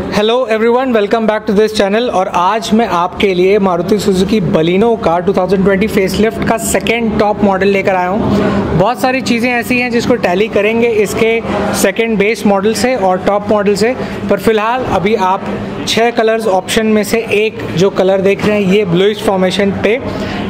Hello everyone welcome back to this channel और आज मैं आपके लिए मारुति सुजुकी बलिनो का 2020 फेसलिफ्ट का सेकेंड टॉप मॉडल लेकर आया हूँ। बहुत सारी चीज़ें ऐसी हैं जिसको टैली करेंगे इसके सेकेंड बेस मॉडल से और टॉप मॉडल से। पर फ़िलहाल अभी आप छः कलर्स ऑप्शन में से एक जो कलर देख रहे हैं, ये ब्लूइश फॉर्मेशन पे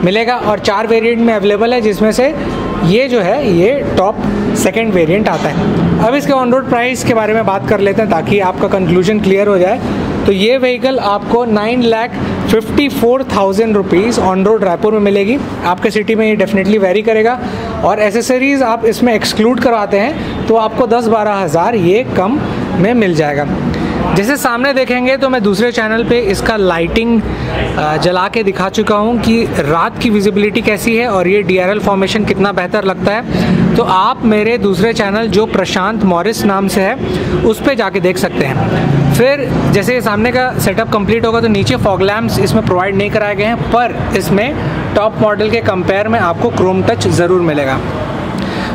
मिलेगा और चार वेरिएंट में अवेलेबल है जिसमें से ये जो है, ये टॉप सेकेंड वेरियंट आता है। अब इसके ऑन रोड प्राइस के बारे में बात कर लेते हैं ताकि आपका कंक्लूजन क्लियर हो जाए। तो ये व्हीकल आपको nine lakh fifty four thousand rupees on road Raipur में मिलेगी। आपके सिटी में ये डेफिनेटली वेरी करेगा। और एसेसरीज़ आप इसमें एक्सक्लूड करवाते हैं तो आपको दस बारह हज़ार ये कम में मिल जाएगा। जैसे सामने देखेंगे तो मैं दूसरे चैनल पे इसका लाइटिंग जला के दिखा चुका हूँ कि रात की विजिबिलिटी कैसी है और ये डीआरएल फॉर्मेशन कितना बेहतर लगता है। तो आप मेरे दूसरे चैनल जो प्रशांत मॉरिस नाम से है, उस पर जाके देख सकते हैं। फिर जैसे ये सामने का सेटअप कंप्लीट होगा तो नीचे फॉग लैम्प्स इसमें प्रोवाइड नहीं कराए गए हैं, पर इसमें टॉप मॉडल के कंपेयर में आपको क्रोम टच ज़रूर मिलेगा।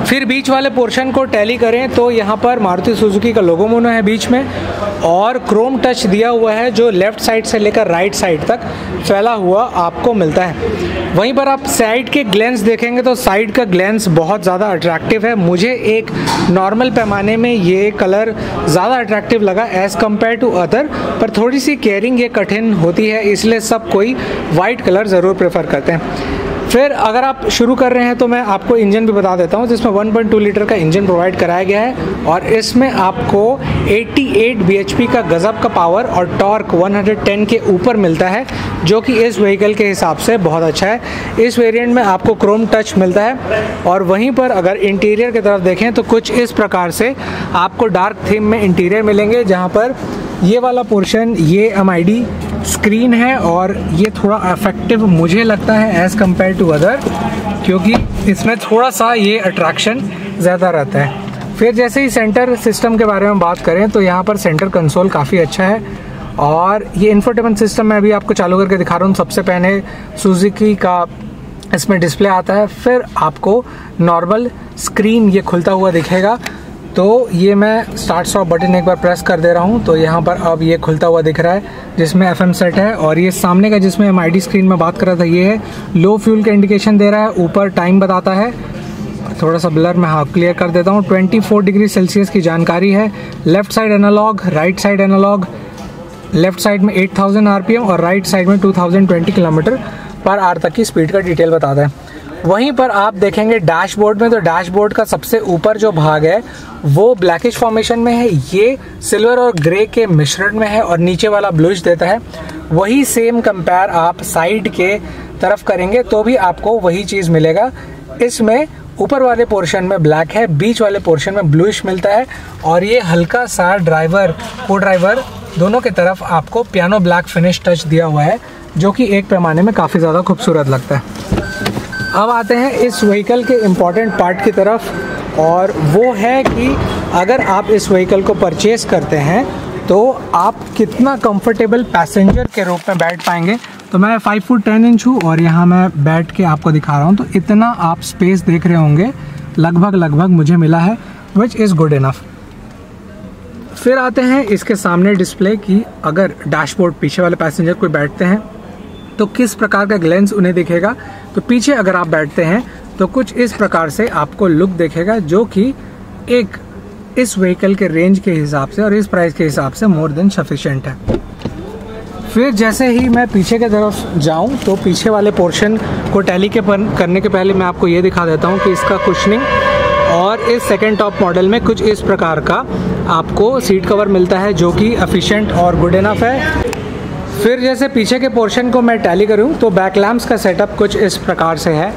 फिर बीच वाले पोर्शन को टैली करें तो यहाँ पर मारुति सुजुकी का लोगो मोनो है बीच में और क्रोम टच दिया हुआ है जो लेफ़्ट साइड से लेकर राइट साइड तक फैला हुआ आपको मिलता है। वहीं पर आप साइड के ग्लेंस देखेंगे तो साइड का ग्लेंस बहुत ज़्यादा अट्रैक्टिव है। मुझे एक नॉर्मल पैमाने में ये कलर ज़्यादा अट्रैक्टिव लगा एज़ कंपेयर टू अदर पर थोड़ी सी केयरिंग ये कठिन होती है, इसलिए सब कोई वाइट कलर ज़रूर प्रेफर करते हैं। फिर अगर आप शुरू कर रहे हैं तो मैं आपको इंजन भी बता देता हूँ जिसमें 1.2 लीटर का इंजन प्रोवाइड कराया गया है और इसमें आपको 88 bhp का गज़ब का पावर और टॉर्क 110 के ऊपर मिलता है, जो कि इस व्हीकल के हिसाब से बहुत अच्छा है। इस वेरिएंट में आपको क्रोम टच मिलता है और वहीं पर अगर इंटीरियर की तरफ़ देखें तो कुछ इस प्रकार से आपको डार्क थीम में इंटीरियर मिलेंगे, जहाँ पर ये वाला पोर्शन ये एम स्क्रीन है और ये थोड़ा अफेक्टिव मुझे लगता है एज़ कंपेयर टू अदर क्योंकि इसमें थोड़ा सा ये अट्रैक्शन ज़्यादा रहता है। फिर जैसे ही सेंटर सिस्टम के बारे में बात करें तो यहाँ पर सेंटर कंसोल काफ़ी अच्छा है। और ये इन्फोटेनमेंट सिस्टम मैं अभी आपको चालू करके दिखा रहा हूँ। सबसे पहले सुजुकी का इसमें डिस्प्ले आता है। फिर आपको नॉर्मल स्क्रीन ये खुलता हुआ दिखेगा। तो ये मैं स्टार्ट स्टॉप बटन एक बार प्रेस कर दे रहा हूँ तो यहाँ पर अब ये खुलता हुआ दिख रहा है, जिसमें एफएम सेट है, और ये सामने का जिसमें एम स्क्रीन में बात कर रहा था, ये है लो फ्यूल का इंडिकेशन दे रहा है, ऊपर टाइम बताता है, थोड़ा सा ब्लर मैं हाफ़ क्लियर कर देता हूँ 24 डिग्री सेल्सियस की जानकारी है left side analogue right side analogue left side में 8000 आरपीएम और राइट साइड में 2020 किलोमीटर पर आर तक की स्पीड का डिटेल बताता है। वहीं पर आप देखेंगे डैशबोर्ड में तो डैशबोर्ड का सबसे ऊपर जो भाग है, वो ब्लैकिश फॉर्मेशन में है। ये सिल्वर और ग्रे के मिश्रण में है और नीचे वाला ब्लूश देता है। वही सेम कंपेयर आप साइड के तरफ़ करेंगे तो भी आपको वही चीज़ मिलेगा। इसमें ऊपर वाले पोर्शन में ब्लैक है, बीच वाले पोर्शन में ब्लूइश मिलता है और ये हल्का सा ड्राइवर को ड्राइवर दोनों के तरफ़ आपको पियानो ब्लैक फिनिश टच दिया हुआ है, जो कि एक पैमाने में काफ़ी ज़्यादा खूबसूरत लगता है। अब आते हैं इस व्हीकल के इंपॉर्टेंट पार्ट की तरफ़, और वो है कि अगर आप इस व्हीकल को परचेज़ करते हैं तो आप कितना कंफर्टेबल पैसेंजर के रूप में बैठ पाएँगे। तो मैं फाइव फुट टेन इंच हूँ, और यहाँ मैं बैठ के आपको दिखा रहा हूँ। तो इतना आप स्पेस देख रहे होंगे, लगभग लगभग मुझे मिला है विच इज़ गुड इनफ फिर आते हैं इसके सामने डिस्प्ले की, अगर डैशबोर्ड पीछे वाले पैसेंजर कोई बैठते हैं तो किस प्रकार का ग्लेंस उन्हें दिखेगा? तो पीछे अगर आप बैठते हैं तो कुछ इस प्रकार से आपको लुक देखेगा जो कि एक इस व्हीकल के रेंज के हिसाब से और इस प्राइस के हिसाब से मोर देन सफिशेंट है। फिर जैसे ही मैं पीछे की तरफ़ जाऊँ तो पीछे वाले पोर्शन को टैली के पर करने के पहले मैं आपको ये दिखा देता हूँ कि इसका कुशनिंग और इस सेकेंड टॉप मॉडल में कुछ इस प्रकार का आपको सीट कवर मिलता है जो कि एफिशिएंट और गुड इनफ है। फिर जैसे पीछे के पोर्शन को मैं टैली करूँ तो बैक लैम्प्स का सेटअप कुछ इस प्रकार से है।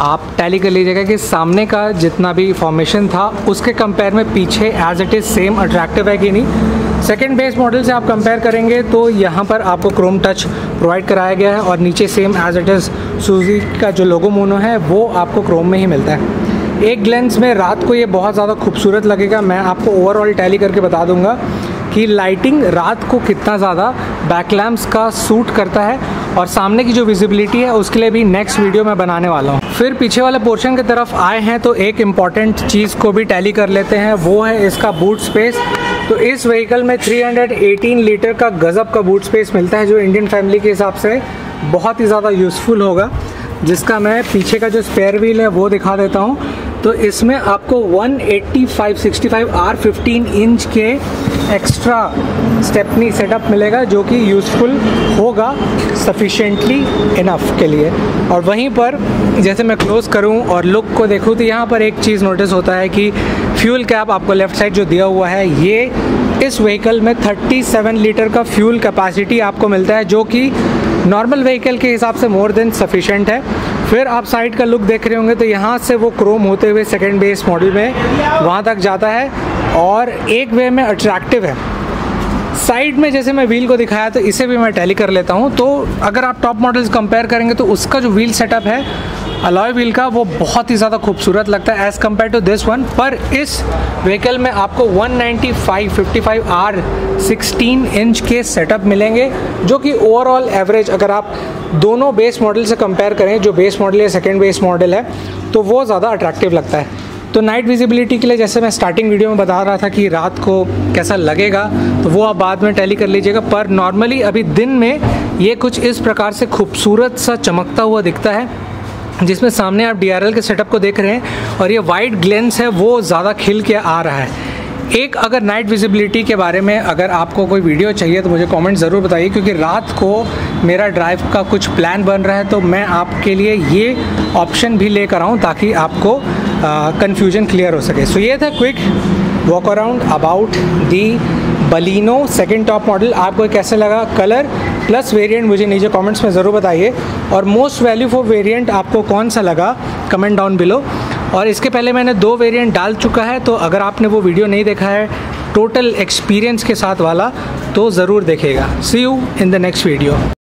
आप टैली कर लीजिएगा कि सामने का जितना भी फॉर्मेशन था, उसके कंपेयर में पीछे as it is same attractive है कि नहीं। सेकेंड बेस मॉडल से आप कंपेयर करेंगे तो यहाँ पर आपको क्रोम टच प्रोवाइड कराया गया है, और नीचे सेम एज इट इज़ सूजी का जो लोगो मोनो है, वो आपको क्रोम में ही मिलता है। एक ग्लेंस में रात को ये बहुत ज़्यादा खूबसूरत लगेगा, मैं आपको ओवरऑल टैली करके बता दूँगा। कि लाइटिंग रात को कितना ज़्यादा बैकलैम्प्स का सूट करता है और सामने की जो विजिबिलिटी है, उसके लिए भी नेक्स्ट वीडियो मैं बनाने वाला हूँ। फिर पीछे वाले पोर्शन की तरफ़ आए हैं तो एक इंपॉर्टेंट चीज़ को भी टैली कर लेते हैं, वो है इसका बूट स्पेस तो इस व्हीकल में 318 लीटर का गज़ब का बूट स्पेस मिलता है, जो इंडियन फैमिली के हिसाब से बहुत ही ज़्यादा यूज़फुल होगा। जिसका मैं पीछे का जो स्पेयर व्हील है, वो दिखा देता हूँ। तो इसमें आपको 185 65 आर 15 इंच के एक्स्ट्रा स्टेपनी सेटअप मिलेगा जो कि यूज़फुल होगा सफिशेंटली इनफ के लिए और वहीं पर जैसे मैं क्लोज़ करूँ और लुक को देखूँ तो यहाँ पर एक चीज़ नोटिस होता है कि फ्यूल कैप आपको लेफ़्ट साइड जो दिया हुआ है ये इस व्हीकल में 37 लीटर का फ्यूल कैपेसिटी आपको मिलता है जो कि नॉर्मल व्हीकल के हिसाब से मोर देन सफिशेंट है फिर आप साइड का लुक देख रहे होंगे तो यहाँ से वो क्रोम होते हुए सेकेंड बेस मॉडल में वहाँ तक जाता है और एक वे में अट्रैक्टिव है। साइड में जैसे मैं व्हील को दिखाया तो इसे भी मैं टैली कर लेता हूँ। तो अगर आप टॉप मॉडल्स कंपेयर करेंगे तो उसका जो व्हील सेटअप है अलॉय व्हील का, वो बहुत ही ज़्यादा खूबसूरत लगता है as compare to this one पर इस व्हीकल में आपको 195 55 आर 16 इंच के सेटअप मिलेंगे, जो कि ओवरऑल एवरेज अगर आप दोनों बेस मॉडल से कंपेयर करें, जो बेस मॉडल या सेकेंड बेस मॉडल है तो वो ज़्यादा अट्रैक्टिव लगता है। तो नाइट विजिबिलिटी के लिए जैसे मैं स्टार्टिंग वीडियो में बता रहा था कि रात को कैसा लगेगा तो वो आप बाद में टैली कर लीजिएगा। पर नॉर्मली अभी दिन में ये कुछ इस प्रकार से खूबसूरत सा चमकता हुआ दिखता है, जिसमें सामने आप डीआरएल के सेटअप को देख रहे हैं और ये वाइट ग्लेंस है, वो ज़्यादा खिल के आ रहा है। एक अगर नाइट विजिबिलिटी के बारे में अगर आपको कोई वीडियो चाहिए तो मुझे कमेंट ज़रूर बताइए, क्योंकि रात को मेरा ड्राइव का कुछ प्लान बन रहा है तो मैं आपके लिए ये ऑप्शन भी लेकर आऊँ, ताकि आपको कन्फ्यूज़न क्लियर हो सके। सो so, ये था quick walk around about the Baleno second top model आपको कैसे लगा? कलर प्लस वेरिएंट मुझे नीचे कमेंट्स में ज़रूर बताइए। और मोस्ट वैल्यू फॉर वेरिएंट आपको कौन सा लगा? कमेंट डाउन बिलो और इसके पहले मैंने दो वेरिएंट डाल चुका है तो अगर आपने वो वीडियो नहीं देखा है टोटल एक्सपीरियंस के साथ वाला तो ज़रूर देखेगा see you in the next video